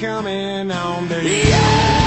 coming home to you. Yeah!